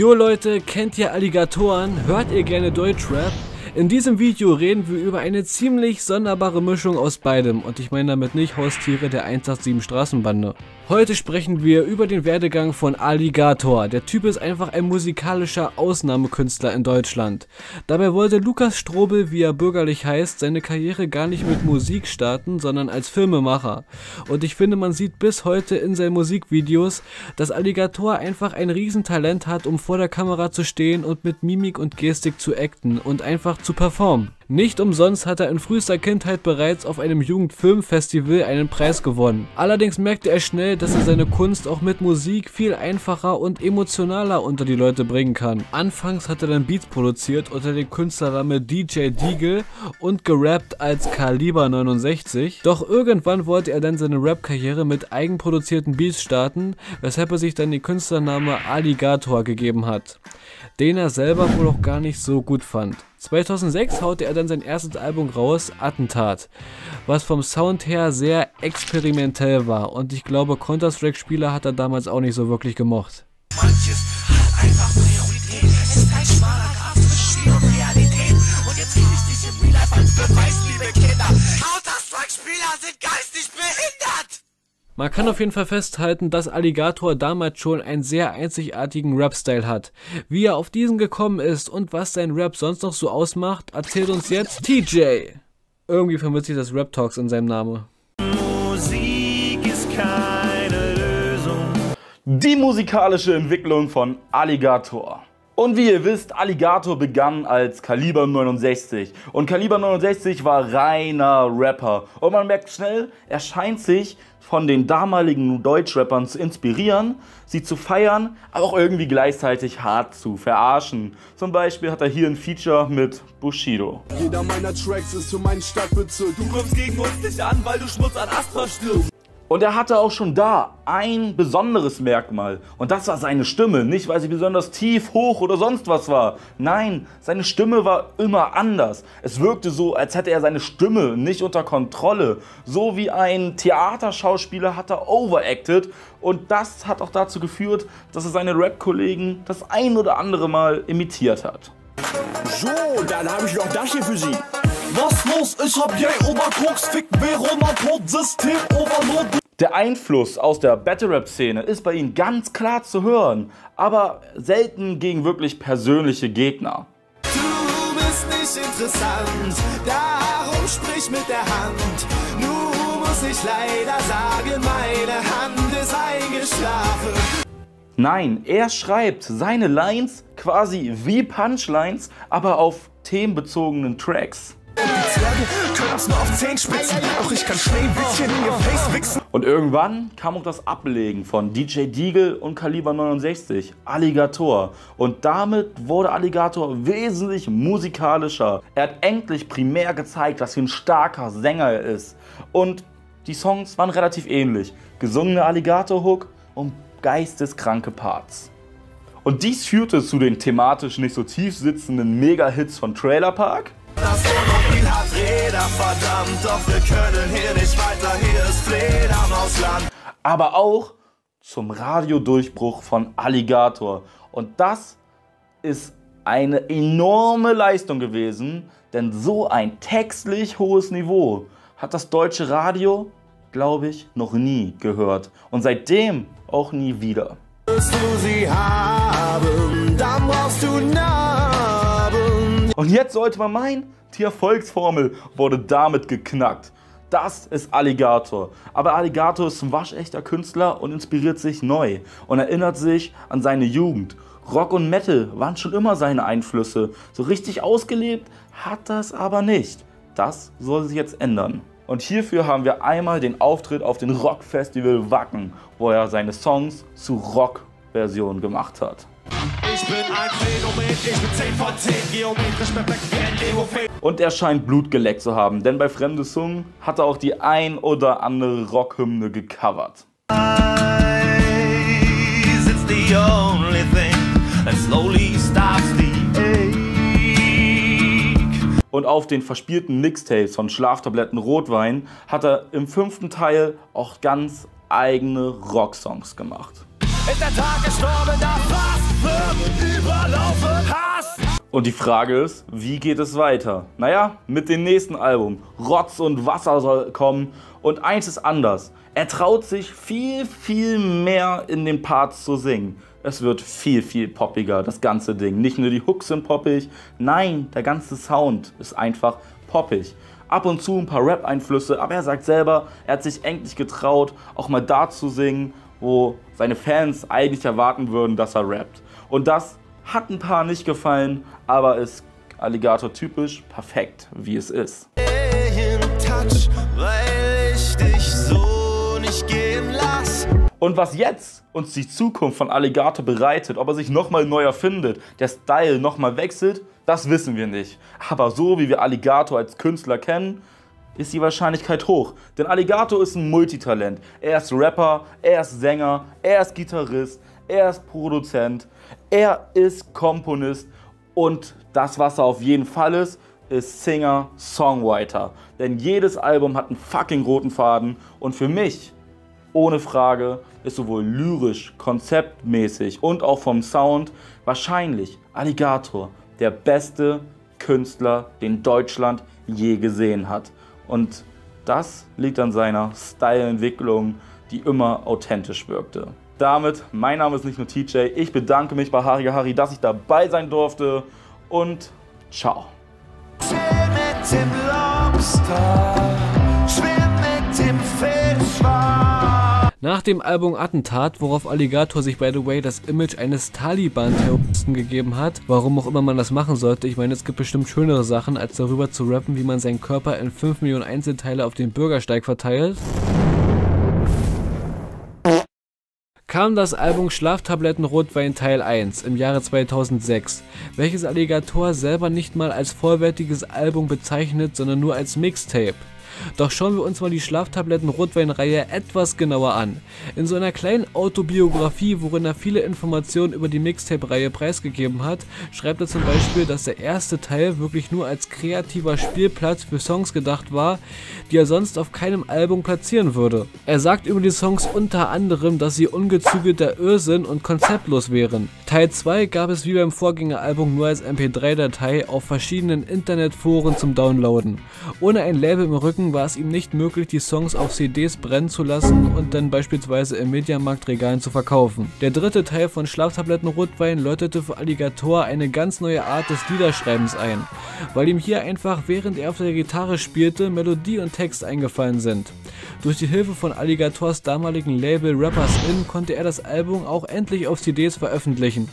Jo Leute, kennt ihr Alligatoren? Hört ihr gerne Deutschrap? In diesem Video reden wir über eine ziemlich sonderbare Mischung aus beidem und ich meine damit nicht Haustiere der 187 Straßenbande. Heute sprechen wir über den Werdegang von Alligator. Der Typ ist einfach ein musikalischer Ausnahmekünstler in Deutschland. Dabei wollte Lukas Strobel, wie er bürgerlich heißt, seine Karriere gar nicht mit Musik starten, sondern als Filmemacher. Und ich finde, man sieht bis heute in seinen Musikvideos, dass Alligator einfach ein Riesentalent hat, um vor der Kamera zu stehen und mit Mimik und Gestik zu acten und einfach zu performen. Nicht umsonst hat er in frühester Kindheit bereits auf einem Jugendfilmfestival einen Preis gewonnen. Allerdings merkte er schnell, dass er seine Kunst auch mit Musik viel einfacher und emotionaler unter die Leute bringen kann. Anfangs hat er dann Beats produziert unter dem Künstlernamen DJ Deagle und gerappt als Kaliber 69. Doch irgendwann wollte er dann seine Rap-Karriere mit eigenproduzierten Beats starten, weshalb er sich dann den Künstlername Alligator gegeben hat, den er selber wohl auch gar nicht so gut fand. 2006 haute er dann sein erstes Album raus, Attentat, was vom Sound her sehr experimentell war und ich glaube Counter-Strike-Spieler hat er damals auch nicht so wirklich gemocht. Manches hat einfach Priorität, ist ein schmaler Grad zwischen und Realität und jetzt krieg ich dich im Real Life als Beweis, liebe Kinder. Counter-Strike-Spieler sind geistig behindert! Man kann auf jeden Fall festhalten, dass Alligator damals schon einen sehr einzigartigen Rap-Style hat. Wie er auf diesen gekommen ist und was sein Rap sonst noch so ausmacht, erzählt uns jetzt TJ. Irgendwie vermisst sich das Rap Talks in seinem Namen. Musik ist keine Lösung. Die musikalische Entwicklung von Alligator. Und wie ihr wisst, Alligator begann als Kaliber 69. Und Kaliber 69 war reiner Rapper. Und man merkt schnell, er scheint sich von den damaligen Deutschrappern zu inspirieren, sie zu feiern, aber auch irgendwie gleichzeitig hart zu verarschen. Zum Beispiel hat er hier ein Feature mit Bushido. Jeder meiner Tracks ist für meinen Stadtbezirk. Du kommst gegen uns nicht an, weil du Schmutz an Astra stürzt. Und er hatte auch schon da ein besonderes Merkmal. Und das war seine Stimme. Nicht, weil sie besonders tief, hoch oder sonst was war. Nein, seine Stimme war immer anders. Es wirkte so, als hätte er seine Stimme nicht unter Kontrolle. So wie ein Theaterschauspieler hat er overacted. Und das hat auch dazu geführt, dass er seine Rap-Kollegen das ein oder andere Mal imitiert hat. So, dann habe ich noch das hier für Sie. Was los? Ich hab Jay Oberkoks, Fick Verona Tod, System Overload. Der Einfluss aus der Battle Rap Szene ist bei ihm ganz klar zu hören, aber selten gegen wirklich persönliche Gegner. Du bist nicht interessant, darum sprich mit der Hand. Nun muss ich leider sagen, meine Hand ist eingeschlafen. Nein, er schreibt seine Lines quasi wie Punchlines, aber auf themenbezogenen Tracks. Die Zwerge können uns nur auf 10 spitzen, doch ich kann schnell ein bisschen in ihr Face wichsen. Und irgendwann kam auch das Ablegen von DJ Deagle und Kaliber 69, Alligator. Und damit wurde Alligator wesentlich musikalischer. Er hat endlich primär gezeigt, was für ein starker Sänger er ist. Und die Songs waren relativ ähnlich. Gesungene Alligator-Hook und geisteskranke Parts. Und dies führte zu den thematisch nicht so tief sitzenden Mega-Hits von Trailer Park. Das Monobil hat Räder, verdammt, doch wir können hier nicht weiter, hier ist Fledermausland. Aber auch zum Radiodurchbruch von Alligator. Und das ist eine enorme Leistung gewesen, denn so ein textlich hohes Niveau hat das deutsche Radio, glaube ich, noch nie gehört. Und seitdem auch nie wieder. Willst du sie haben, dann brauchst du Narben. Und jetzt sollte man meinen, die Erfolgsformel wurde damit geknackt. Das ist Alligator. Aber Alligator ist ein waschechter Künstler und inspiriert sich neu und erinnert sich an seine Jugend. Rock und Metal waren schon immer seine Einflüsse. So richtig ausgelebt hat das aber nicht. Das soll sich jetzt ändern. Und hierfür haben wir einmal den Auftritt auf dem Rockfestival Wacken, wo er seine Songs zu Rock-Versionen gemacht hat. Ich bin ein Phänomen, ich bin 10 von 10, geometrisch perfekt wie ein Lego Und er scheint Blut geleckt zu haben, denn bei Fremde Sung hat er auch die ein oder andere Rockhymne gecovert. Eyes, it's the only thing that slowly stops the und auf den verspielten Mixtapes von Schlaftabletten Rotwein hat er im fünften Teil auch ganz eigene Rocksongs gemacht. Ist der Tag gestorben, da fast Und die Frage ist, wie geht es weiter? Naja, mit dem nächsten Album. Rotz und Wasser soll kommen. Und eins ist anders. Er traut sich viel, viel mehr in den Parts zu singen. Es wird viel, viel poppiger, das ganze Ding. Nicht nur die Hooks sind poppig, nein, der ganze Sound ist einfach poppig. Ab und zu ein paar Rap-Einflüsse, aber er sagt selber, er hat sich endlich getraut, auch mal da zu singen, wo seine Fans eigentlich erwarten würden, dass er rappt. Und das hat ein paar nicht gefallen, aber ist Alligator typisch perfekt, wie es ist. Touch, weil ich dich so nicht gehen lass. Und was jetzt uns die Zukunft von Alligator bereitet, ob er sich nochmal neu erfindet, der Style nochmal wechselt, das wissen wir nicht. Aber so wie wir Alligator als Künstler kennen, ist die Wahrscheinlichkeit hoch. Denn Alligator ist ein Multitalent. Er ist Rapper, er ist Sänger, er ist Gitarrist, er ist Produzent, er ist Komponist und das, was er auf jeden Fall ist, ist Singer, Songwriter. Denn jedes Album hat einen fucking roten Faden und für mich, ohne Frage, ist sowohl lyrisch, konzeptmäßig und auch vom Sound wahrscheinlich Alligator der beste Künstler, den Deutschland je gesehen hat. Und das liegt an seiner Styleentwicklung, die immer authentisch wirkte. Damit, mein Name ist nicht nur TJ, ich bedanke mich bei Harry Harry, dass ich dabei sein durfte und ciao. Chill mit dem Lobster, schwimm mit dem Fischwal. Nach dem Album Attentat, worauf Alligator sich by the way das Image eines Taliban-Terroristen gegeben hat, warum auch immer man das machen sollte, ich meine es gibt bestimmt schönere Sachen, als darüber zu rappen, wie man seinen Körper in 5 Millionen Einzelteile auf dem Bürgersteig verteilt, kam das Album Schlaftabletten Rotwein Teil 1 im Jahre 2006, welches Alligator selber nicht mal als vollwertiges Album bezeichnet, sondern nur als Mixtape. Doch schauen wir uns mal die Schlaftabletten Rotwein-Reihe etwas genauer an. In so einer kleinen Autobiografie, worin er viele Informationen über die Mixtape-Reihe preisgegeben hat, schreibt er zum Beispiel, dass der erste Teil wirklich nur als kreativer Spielplatz für Songs gedacht war, die er sonst auf keinem Album platzieren würde. Er sagt über die Songs unter anderem, dass sie ungezügelter Irrsinn und konzeptlos wären. Teil 2 gab es wie beim Vorgängeralbum nur als MP3-Datei auf verschiedenen Internetforen zum Downloaden. Ohne ein Label im Rücken war es ihm nicht möglich, die Songs auf CDs brennen zu lassen und dann beispielsweise im Mediamarktregalen zu verkaufen. Der dritte Teil von Schlaftabletten Rotwein läutete für Alligator eine ganz neue Art des Liederschreibens ein, weil ihm hier einfach während er auf der Gitarre spielte Melodie und Text eingefallen sind. Durch die Hilfe von Alligators damaligen Label Rappers In konnte er das Album auch endlich auf CDs veröffentlichen.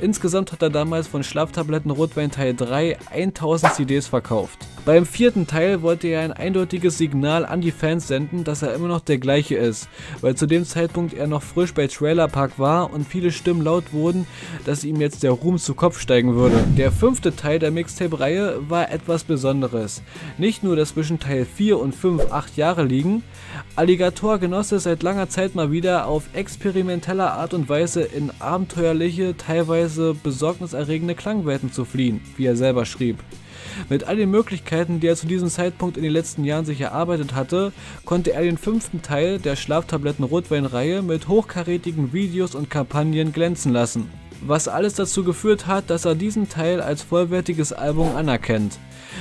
Insgesamt hat er damals von Schlaftabletten Rotwein Teil 3 1000 CDs verkauft. Beim vierten Teil wollte er ein eindeutiges Signal an die Fans senden, dass er immer noch der gleiche ist, weil zu dem Zeitpunkt er noch frisch bei Trailer Park war und viele Stimmen laut wurden, dass ihm jetzt der Ruhm zu Kopf steigen würde. Der fünfte Teil der Mixtape-Reihe war etwas Besonderes. Nicht nur, dass zwischen Teil 4 und 5 8 Jahre liegen, Alligator genoss es seit langer Zeit mal wieder auf experimenteller Art und Weise in abenteuerliche, teilweise besorgniserregende Klangwelten zu fliehen, wie er selber schrieb. Mit all den Möglichkeiten, die er zu diesem Zeitpunkt in den letzten Jahren sich erarbeitet hatte, konnte er den fünften Teil der Schlaftabletten Rotwein-Reihe mit hochkarätigen Videos und Kampagnen glänzen lassen. Was alles dazu geführt hat, dass er diesen Teil als vollwertiges Album anerkennt.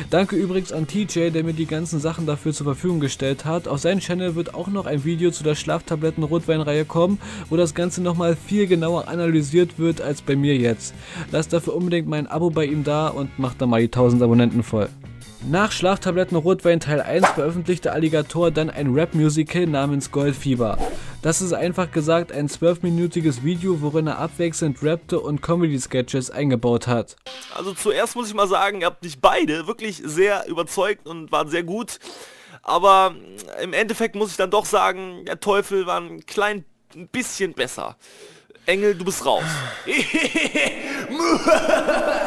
Danke übrigens an TJ, der mir die ganzen Sachen dafür zur Verfügung gestellt hat. Auf seinem Channel wird auch noch ein Video zu der Schlaftabletten Rotweinreihe kommen, wo das Ganze nochmal viel genauer analysiert wird als bei mir jetzt. Lasst dafür unbedingt mein Abo bei ihm da und macht dann mal die 1000 Abonnenten voll. Nach Schlaftabletten Rotwein Teil 1 veröffentlichte Alligator dann ein Rap-Musical namens Goldfieber. Das ist einfach gesagt ein 12-minütiges Video, worin er abwechselnd rappte und Comedy-Sketches eingebaut hat. Also zuerst muss ich mal sagen, ihr habt mich beide wirklich sehr überzeugt und waren sehr gut. Aber im Endeffekt muss ich dann doch sagen, der Teufel war ein klein bisschen besser. Engel, du bist raus.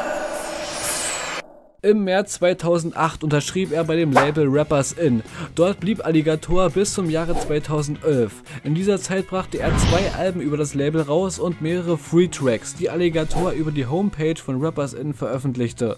Im März 2008 unterschrieb er bei dem Label Rappers In. Dort blieb Alligator bis zum Jahre 2011. In dieser Zeit brachte er zwei Alben über das Label raus und mehrere Free Tracks, die Alligator über die Homepage von Rappers In veröffentlichte.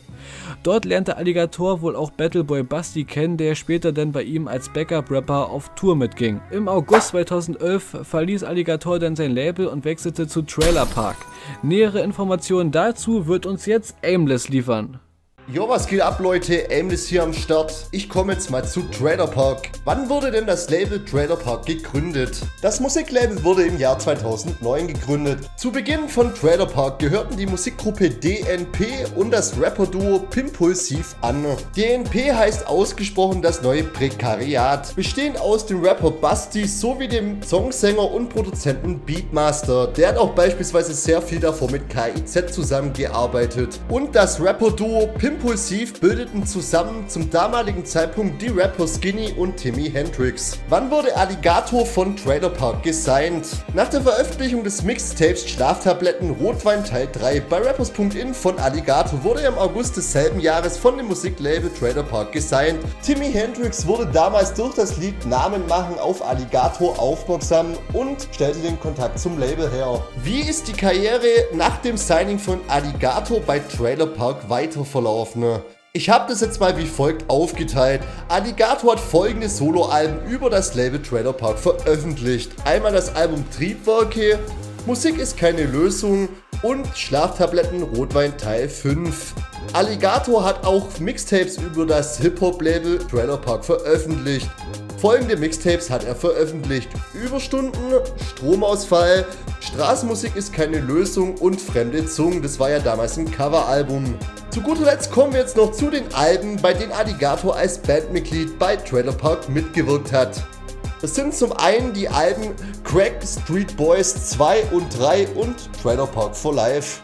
Dort lernte Alligator wohl auch Battleboy Basti kennen, der später dann bei ihm als Backup-Rapper auf Tour mitging. Im August 2011 verließ Alligator dann sein Label und wechselte zu Trailer Park. Nähere Informationen dazu wird uns jetzt Aimless liefern. Jo, was geht ab, Leute? Aimless hier am Start. Ich komme jetzt mal zu Trailer Park. Wann wurde denn das Label Trailer Park gegründet? Das Musiklabel wurde im Jahr 2009 gegründet. Zu Beginn von Trailer Park gehörten die Musikgruppe DNP und das Rapper-Duo Pimpulsiv an. DNP heißt ausgesprochen das neue Prekariat, bestehend aus dem Rapper Basti sowie dem Songsänger und Produzenten Beatmaster. Der hat auch beispielsweise sehr viel davor mit KIZ zusammengearbeitet. Und das Rapper-Duo Pimpulsiv Impulsiv bildeten zusammen zum damaligen Zeitpunkt die Rapper Skinny und Timmy Hendrix. Wann wurde Alligator von Trailer Park gesigned? Nach der Veröffentlichung des Mixtapes Schlaftabletten Rotwein Teil 3 bei Rappers.in von Alligator wurde er im August desselben Jahres von dem Musiklabel Trailer Park gesigned. Timmy Hendrix wurde damals durch das Lied Namen machen auf Alligator aufmerksam und stellte den Kontakt zum Label her. Wie ist die Karriere nach dem Signing von Alligator bei Trailer Park weiter verlaufen? Ne? Ich habe das jetzt mal wie folgt aufgeteilt. Alligator hat folgende Soloalben über das Label Trailer Park veröffentlicht. Einmal das Album Triebwerke, Musik ist keine Lösung und Schlaftabletten Rotwein Teil 5. Alligator hat auch Mixtapes über das Hip-Hop-Label Trailer Park veröffentlicht. Folgende Mixtapes hat er veröffentlicht. Überstunden, Stromausfall, Straßenmusik ist keine Lösung und Fremde Zungen. Das war ja damals ein Coveralbum. Zu guter Letzt kommen wir jetzt noch zu den Alben, bei denen Alligator als Bandmitglied bei Trailer Park mitgewirkt hat. Das sind zum einen die Alben Crack Street Boys 2 und 3 und Trailer Park for Life.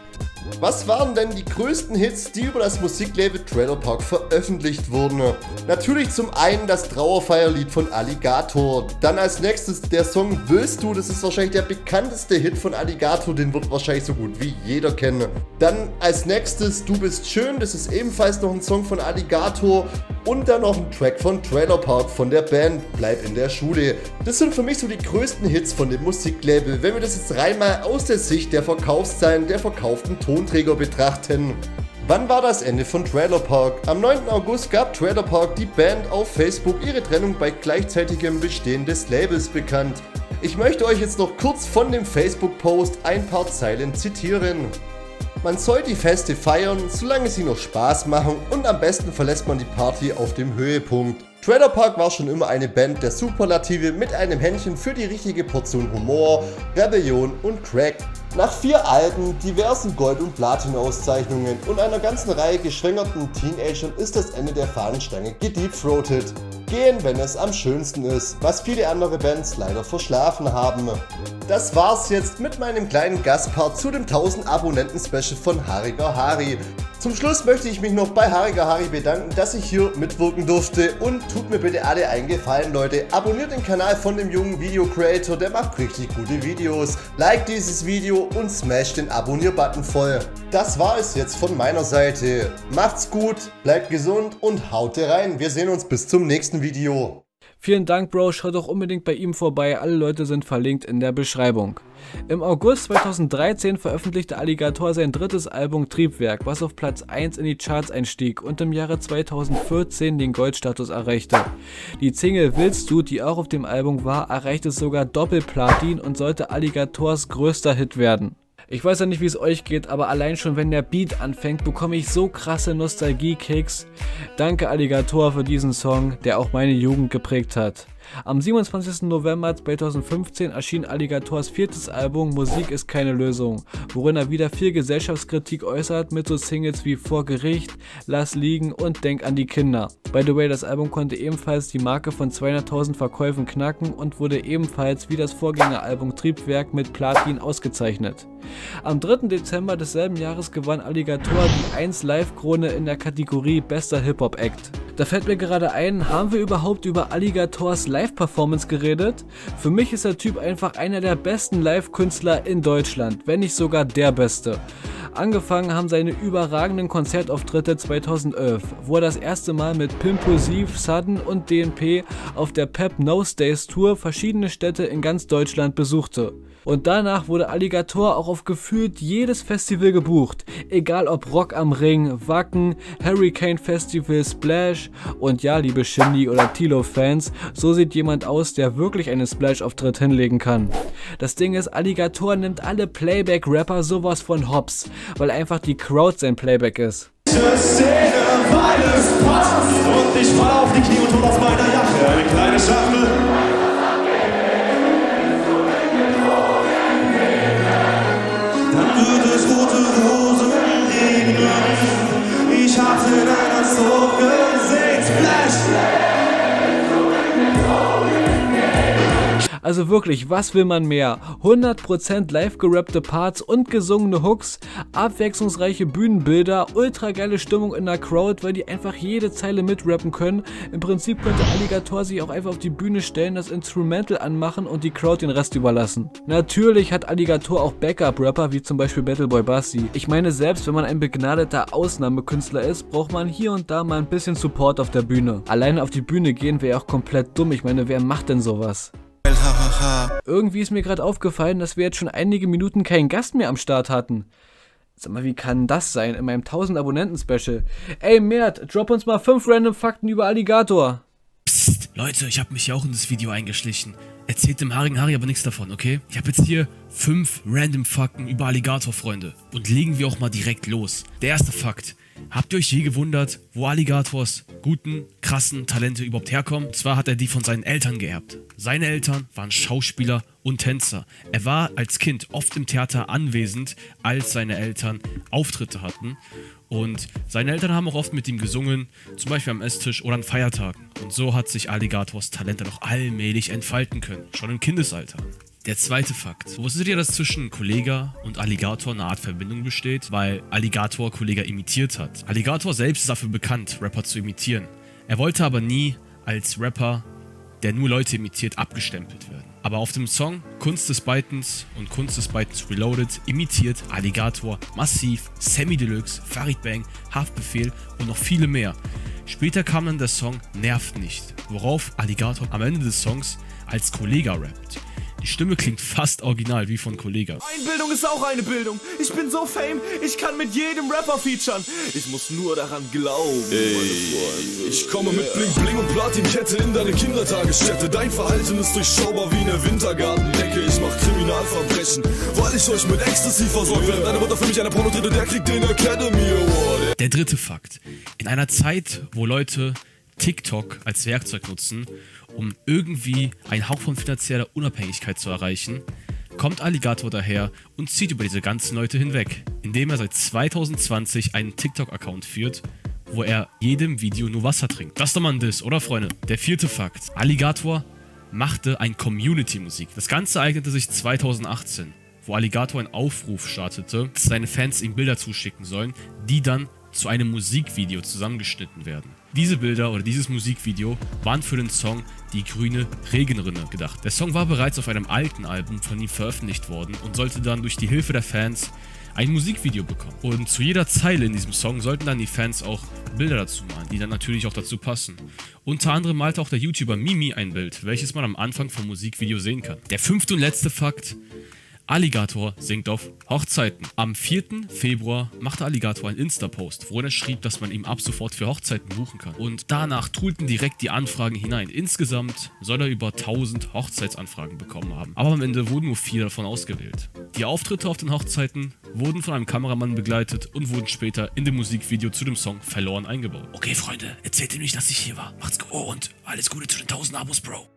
Was waren denn die größten Hits, die über das Musiklabel Trailer Park veröffentlicht wurden? Natürlich zum einen das Trauerfeierlied von Alligator. Dann als nächstes der Song Willst du, das ist wahrscheinlich der bekannteste Hit von Alligator, den wird wahrscheinlich so gut wie jeder kennen. Dann als nächstes Du bist schön, das ist ebenfalls noch ein Song von Alligator. Und dann noch ein Track von Trailer Park von der Band Bleib in der Schule. Das sind für mich so die größten Hits von dem Musiklabel, wenn wir das jetzt rein mal aus der Sicht der Verkaufszahlen der verkauften Ton Tonträger betrachten. Wann war das Ende von Trailer Park? Am 9. August gab Trailer Park die Band auf Facebook ihre Trennung bei gleichzeitigem Bestehen des Labels bekannt. Ich möchte euch jetzt noch kurz von dem Facebook-Post ein paar Zeilen zitieren. Man soll die Feste feiern, solange sie noch Spaß machen und am besten verlässt man die Party auf dem Höhepunkt. Trailer Park war schon immer eine Band der Superlative mit einem Händchen für die richtige Portion Humor, Rebellion und Crack. Nach vier Alben, diversen Gold- und Platin-Auszeichnungen und einer ganzen Reihe geschwängerten Teenagern ist das Ende der Fahnenstange gedeepthroated. Gehen, wenn es am schönsten ist, was viele andere Bands leider verschlafen haben. Das war's jetzt mit meinem kleinen Gastpart zu dem 1000 Abonnenten-Special von Hariger Hari. Zum Schluss möchte ich mich noch bei Hariger Hari bedanken, dass ich hier mitwirken durfte und tut mir bitte alle einen Gefallen, Leute. Abonniert den Kanal von dem jungen Video Creator, der macht richtig gute Videos. Like dieses Video und smash den Abonnier-Button voll. Das war es jetzt von meiner Seite. Macht's gut, bleibt gesund und haut rein. Wir sehen uns bis zum nächsten Video. Vielen Dank, Bro. Schaut doch unbedingt bei ihm vorbei. Alle Leute sind verlinkt in der Beschreibung. Im August 2013 veröffentlichte Alligator sein drittes Album Triebwerk, was auf Platz 1 in die Charts einstieg und im Jahre 2014 den Goldstatus erreichte. Die Single Willst du, die auch auf dem Album war, erreichte sogar Doppelplatin und sollte Alligators größter Hit werden. Ich weiß ja nicht, wie es euch geht, aber allein schon wenn der Beat anfängt, bekomme ich so krasse Nostalgie-Kicks. Danke Alligator für diesen Song, der auch meine Jugend geprägt hat. Am 27. November 2015 erschien Alligators viertes Album Musik ist keine Lösung, worin er wieder viel Gesellschaftskritik äußert mit so Singles wie Vor Gericht, Lass liegen und Denk an die Kinder. By the way, das Album konnte ebenfalls die Marke von 200.000 Verkäufen knacken und wurde ebenfalls wie das Vorgängeralbum Triebwerk mit Platin ausgezeichnet. Am 3. Dezember desselben Jahres gewann Alligator die 1 Live Krone in der Kategorie Bester Hip-Hop Act. Da fällt mir gerade ein, haben wir überhaupt über Alligators Live-Performance geredet? Für mich ist der Typ einfach einer der besten Live-Künstler in Deutschland, wenn nicht sogar der beste. Angefangen haben seine überragenden Konzertauftritte 2011, wo er das erste Mal mit Pimpulsiv, Sudden und DNP auf der Pep Nose Days Tour verschiedene Städte in ganz Deutschland besuchte. Und danach wurde Alligator auch auf gefühlt jedes Festival gebucht. Egal ob Rock am Ring, Wacken, Hurricane Festival, Splash und ja, liebe Shindy oder Tilo-Fans, so sieht jemand aus, der wirklich einen Splash-Auftritt hinlegen kann. Das Ding ist, Alligator nimmt alle Playback-Rapper sowas von hops, weil einfach die Crowd sein Playback ist. Szene, weil es passt. Und ich fall auf die Knie und hol aus meiner Jacke eine kleine Schachtel. Also wirklich, was will man mehr? 100% live gerappte Parts und gesungene Hooks, abwechslungsreiche Bühnenbilder, ultra geile Stimmung in der Crowd, weil die einfach jede Zeile mitrappen können. Im Prinzip könnte Alligator sich auch einfach auf die Bühne stellen, das Instrumental anmachen und die Crowd den Rest überlassen. Natürlich hat Alligator auch Backup-Rapper wie zum Beispiel Battleboy Bassi. Ich meine, selbst wenn man ein begnadeter Ausnahmekünstler ist, braucht man hier und da mal ein bisschen Support auf der Bühne. Alleine auf die Bühne gehen wäre auch komplett dumm. Ich meine, wer macht denn sowas? Irgendwie ist mir gerade aufgefallen, dass wir jetzt schon einige Minuten keinen Gast mehr am Start hatten. Sag mal, wie kann das sein in meinem 1000 Abonnenten-Special? Ey, Mert, drop uns mal 5 random Fakten über Alligator. Psst, Leute, ich habe mich ja auch in das Video eingeschlichen. Erzählt dem haarigen Harry aber nichts davon, okay? Ich habe jetzt hier fünf random Fakten über Alligator, Freunde. Und legen wir auch mal direkt los. Der erste Fakt. Habt ihr euch je gewundert, wo Alligators guten, krassen Talente überhaupt herkommen? Zwar hat er die von seinen Eltern geerbt. Seine Eltern waren Schauspieler und Tänzer. Er war als Kind oft im Theater anwesend, als seine Eltern Auftritte hatten. Und seine Eltern haben auch oft mit ihm gesungen, zum Beispiel am Esstisch oder an Feiertagen. Und so hat sich Alligators Talente noch allmählich entfalten können, schon im Kindesalter. Der zweite Fakt. Wusstet ihr, dass zwischen Kollega und Alligator eine Art Verbindung besteht? Weil Alligator Kollega imitiert hat. Alligator selbst ist dafür bekannt, Rapper zu imitieren. Er wollte aber nie als Rapper, der nur Leute imitiert, abgestempelt werden. Aber auf dem Song Kunst des Beitens und Kunst des Beitens Reloaded imitiert Alligator massiv Sammy Deluxe, Farid Bang, Haftbefehl und noch viele mehr. Später kam dann der Song Nervt nicht, worauf Alligator am Ende des Songs als Kollega rappt. Die Stimme klingt fast original wie von Kollega. Einbildung ist auch eine Bildung. Ich bin so fame, ich kann mit jedem Rapper featuren. Ich muss nur daran glauben, meine Freunde. Ich komme mit Bling Bling und Platinkette in deine Kindertagesstätte. Dein Verhalten ist durchschaubar wie eine Wintergartendecke. Ich mach Kriminalverbrechen, weil ich euch mit Ecstasy versorgt werde. Deine Mutter für mich eine Pornotritte, der kriegt den Academy Award. Der dritte Fakt. In einer Zeit, wo Leute TikTok als Werkzeug nutzen, um irgendwie einen Hauch von finanzieller Unabhängigkeit zu erreichen, kommt Alligator daher und zieht über diese ganzen Leute hinweg, indem er seit 2020 einen TikTok-Account führt, wo er jedem Video nur Wasser trinkt. Das ist doch mal ein Diss, oder Freunde? Der vierte Fakt. Alligator machte ein Community-Musik. Das Ganze eignete sich 2018, wo Alligator einen Aufruf startete, dass seine Fans ihm Bilder zuschicken sollen, die dann zu einem Musikvideo zusammengeschnitten werden. Diese Bilder oder dieses Musikvideo waren für den Song Die grüne Regenrinne gedacht. Der Song war bereits auf einem alten Album von ihm veröffentlicht worden und sollte dann durch die Hilfe der Fans ein Musikvideo bekommen. Und zu jeder Zeile in diesem Song sollten dann die Fans auch Bilder dazu malen, die dann natürlich auch dazu passen. Unter anderem malte auch der YouTuber Mimi ein Bild, welches man am Anfang vom Musikvideo sehen kann. Der fünfte und letzte Fakt. Alligator singt auf Hochzeiten. Am 4. Februar machte Alligator einen Insta-Post, wo er schrieb, dass man ihm ab sofort für Hochzeiten buchen kann. Und danach trulten direkt die Anfragen hinein. Insgesamt soll er über 1000 Hochzeitsanfragen bekommen haben. Aber am Ende wurden nur vier davon ausgewählt. Die Auftritte auf den Hochzeiten wurden von einem Kameramann begleitet und wurden später in dem Musikvideo zu dem Song verloren eingebaut. Okay, Freunde, erzählt ihm nicht, dass ich hier war. Macht's gut und alles Gute zu den 1000 Abos, Bro.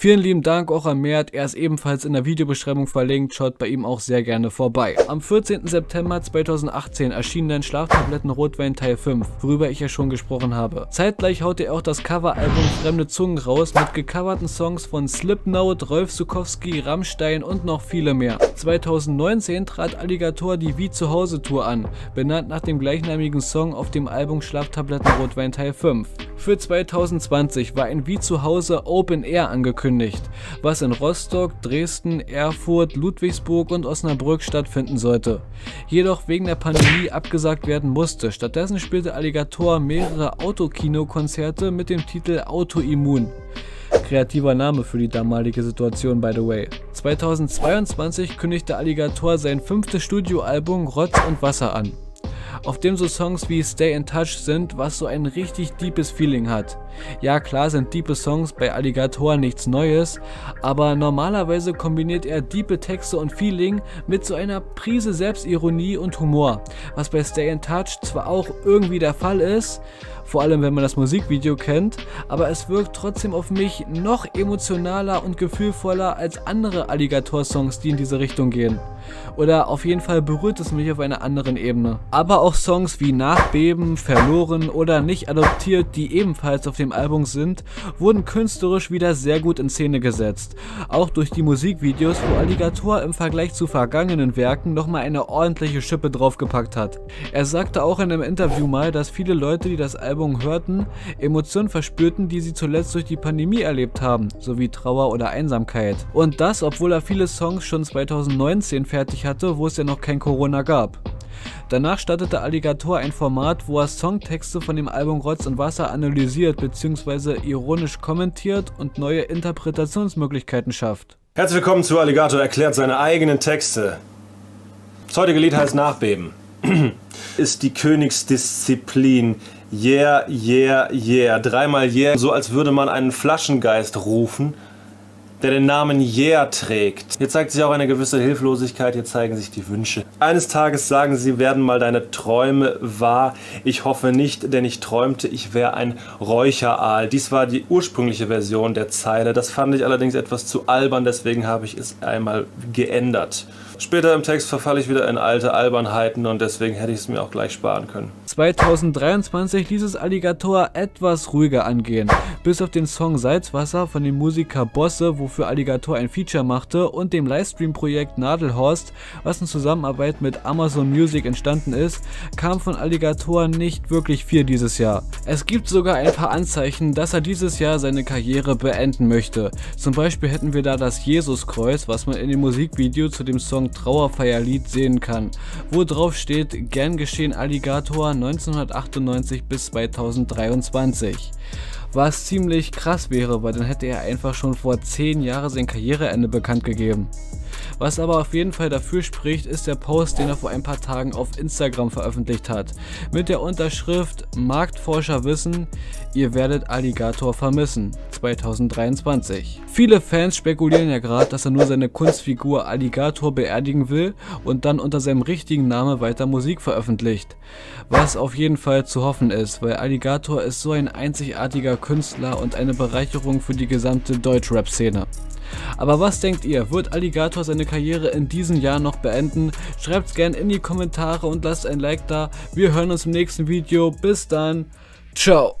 Vielen lieben Dank auch an Mert, er ist ebenfalls in der Videobeschreibung verlinkt, schaut bei ihm auch sehr gerne vorbei. Am 14. September 2018 erschien dann Schlaftabletten Rotwein Teil 5, worüber ich ja schon gesprochen habe. Zeitgleich haute er auch das Coveralbum Fremde Zungen raus mit gecoverten Songs von Slipknot, Rolf Sukowski, Rammstein und noch viele mehr. 2019 trat Alligator die Wie zu Hause Tour an, benannt nach dem gleichnamigen Song auf dem Album Schlaftabletten Rotwein Teil 5. Für 2020 war ein Wie zu Hause Open Air angekündigt, was in Rostock, Dresden, Erfurt, Ludwigsburg und Osnabrück stattfinden sollte. Jedoch wegen der Pandemie abgesagt werden musste. Stattdessen spielte Alligator mehrere Autokinokonzerte mit dem Titel Autoimmun. Kreativer Name für die damalige Situation, by the way. 2022 kündigte Alligator sein fünftes Studioalbum Rotz und Wasser an auf dem so Songs wie Stay in Touch sind, was so ein richtig deepes Feeling hat. Ja klar sind diepe Songs bei Alligator nichts Neues, aber normalerweise kombiniert er diepe Texte und Feeling mit so einer Prise Selbstironie und Humor, was bei Stay in Touch zwar auch irgendwie der Fall ist, vor allem wenn man das Musikvideo kennt, aber es wirkt trotzdem auf mich noch emotionaler und gefühlvoller als andere Alligator-Songs, die in diese Richtung gehen. Oder auf jeden Fall berührt es mich auf einer anderen Ebene. Aber auch Songs wie Nachbeben, Verloren oder Nicht adoptiert, die ebenfalls auf dem Album sind, wurden künstlerisch wieder sehr gut in Szene gesetzt. Auch durch die Musikvideos, wo Alligator im Vergleich zu vergangenen Werken nochmal eine ordentliche Schippe draufgepackt hat. Er sagte auch in einem Interview mal, dass viele Leute, die das Album Album hörten, Emotionen verspürten, die sie zuletzt durch die Pandemie erlebt haben, sowie Trauer oder Einsamkeit. Und das, obwohl er viele Songs schon 2019 fertig hatte, wo es ja noch kein Corona gab. Danach startete Alligator ein Format, wo er Songtexte von dem Album Rotz und Wasser analysiert bzw. ironisch kommentiert und neue Interpretationsmöglichkeiten schafft. Herzlich willkommen zu Alligator erklärt seine eigenen Texte. Das heutige Lied heißt Nachbeben. Ist die Königsdisziplin Yeah, yeah, yeah. Dreimal yeah, so als würde man einen Flaschengeist rufen, der den Namen Yeah trägt. Hier zeigt sich auch eine gewisse Hilflosigkeit, hier zeigen sich die Wünsche. Eines Tages sagen sie, werden mal deine Träume wahr. Ich hoffe nicht, denn ich träumte, ich wäre ein Räucheraal. Dies war die ursprüngliche Version der Zeile. Das fand ich allerdings etwas zu albern, deswegen habe ich es einmal geändert. Später im Text verfalle ich wieder in alte Albernheiten und deswegen hätte ich es mir auch gleich sparen können. 2023 ließ es Alligator etwas ruhiger angehen, bis auf den Song Salzwasser von dem Musiker Bosse, wofür Alligator ein Feature machte, und dem Livestream-Projekt Nadelhorst, was in Zusammenarbeit mit Amazon Music entstanden ist, kam von Alligator nicht wirklich viel dieses Jahr. Es gibt sogar ein paar Anzeichen, dass er dieses Jahr seine Karriere beenden möchte. Zum Beispiel hätten wir da das Jesuskreuz, was man in dem Musikvideo zu dem Song Trauerfeierlied sehen kann, wo drauf steht Gern geschehen Alligator 1998 bis 2023 was ziemlich krass wäre, weil dann hätte er einfach schon vor 10 Jahren sein Karriereende bekannt gegeben. Was aber auf jeden Fall dafür spricht, ist der Post, den er vor ein paar Tagen auf Instagram veröffentlicht hat. Mit der Unterschrift Marktforscher wissen, ihr werdet Alligator vermissen 2023. Viele Fans spekulieren ja gerade, dass er nur seine Kunstfigur Alligator beerdigen will und dann unter seinem richtigen Namen weiter Musik veröffentlicht. Was auf jeden Fall zu hoffen ist, weil Alligator ist so ein einzigartiger Künstler und eine Bereicherung für die gesamte Deutschrap-Szene. Aber was denkt ihr? Wird Alligator seine Karriere in diesem Jahr noch beenden? Schreibt's gerne in die Kommentare und lasst ein Like da. Wir hören uns im nächsten Video. Bis dann. Ciao.